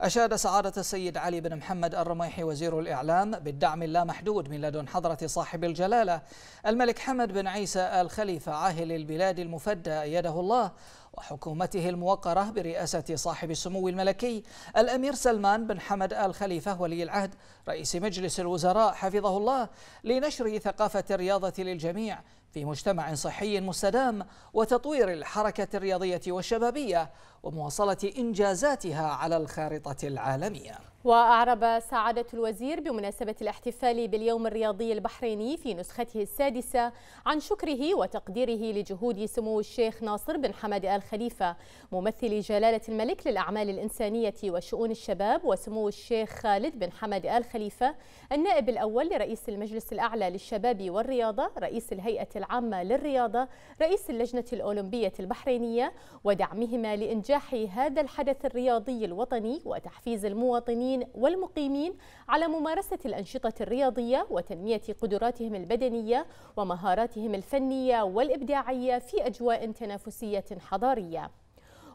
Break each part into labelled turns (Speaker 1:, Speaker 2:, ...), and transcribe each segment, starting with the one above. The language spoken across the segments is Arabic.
Speaker 1: أشاد سعادة السيد علي بن محمد الرميحي وزير الإعلام بالدعم اللامحدود من لدن حضرة صاحب الجلالة الملك حمد بن عيسى الخليفة عاهل البلاد المفدى أيده الله وحكومته الموقرة برئاسة صاحب السمو الملكي الأمير سلمان بن حمد آل خليفة ولي العهد رئيس مجلس الوزراء حفظه الله لنشر ثقافة الرياضة للجميع في مجتمع صحي مستدام وتطوير الحركة الرياضية والشبابية ومواصلة إنجازاتها على الخارطة العالمية.
Speaker 2: وأعرب سعادة الوزير بمناسبة الاحتفال باليوم الرياضي البحريني في نسخته السادسة عن شكره وتقديره لجهود سمو الشيخ ناصر بن حمد آل خليفة ممثل جلالة الملك للأعمال الإنسانية وشؤون الشباب وسمو الشيخ خالد بن حمد آل خليفة النائب الأول لرئيس المجلس الأعلى للشباب والرياضة رئيس الهيئة العامة للرياضة رئيس اللجنة الأولمبية البحرينية ودعمهما لإنجاح هذا الحدث الرياضي الوطني وتحفيز المواطنين والمقيمين على ممارسة الأنشطة الرياضية وتنمية قدراتهم البدنية ومهاراتهم الفنية والإبداعية في أجواء تنافسية حضارية.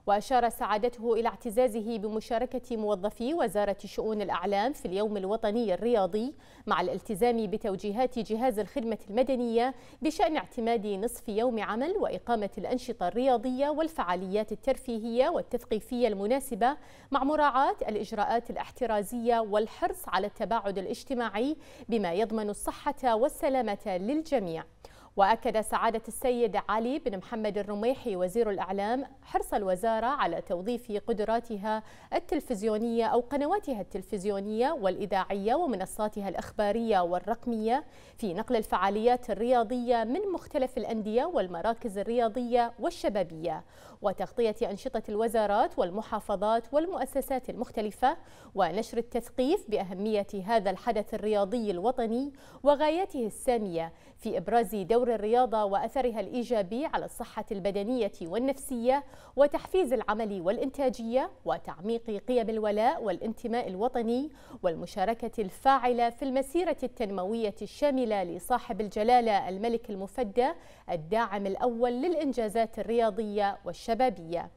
Speaker 2: وأشار سعادته إلى اعتزازه بمشاركة موظفي وزارة شؤون الأعلام في اليوم الوطني الرياضي مع الالتزام بتوجيهات جهاز الخدمة المدنية بشأن اعتماد نصف يوم عمل وإقامة الأنشطة الرياضية والفعاليات الترفيهية والتثقيفية المناسبة مع مراعاة الإجراءات الاحترازية والحرص على التباعد الاجتماعي بما يضمن الصحة والسلامة للجميع. وأكد سعادة السيد علي بن محمد الرميحي وزير الإعلام حرص الوزارة على توظيف قدراتها التلفزيونية أو قنواتها التلفزيونية والإذاعية ومنصاتها الإخبارية والرقمية في نقل الفعاليات الرياضية من مختلف الأندية والمراكز الرياضية والشبابية وتغطية أنشطة الوزارات والمحافظات والمؤسسات المختلفة ونشر التثقيف بأهمية هذا الحدث الرياضي الوطني وغاياته السامية في إبراز دور الرياضة وأثرها الإيجابي على الصحة البدنية والنفسية وتحفيز العمل والإنتاجية وتعميق قيم الولاء والانتماء الوطني والمشاركة الفاعلة في المسيرة التنموية الشاملة لصاحب الجلالة الملك المفدى الداعم الأول للإنجازات الرياضية والشبابية.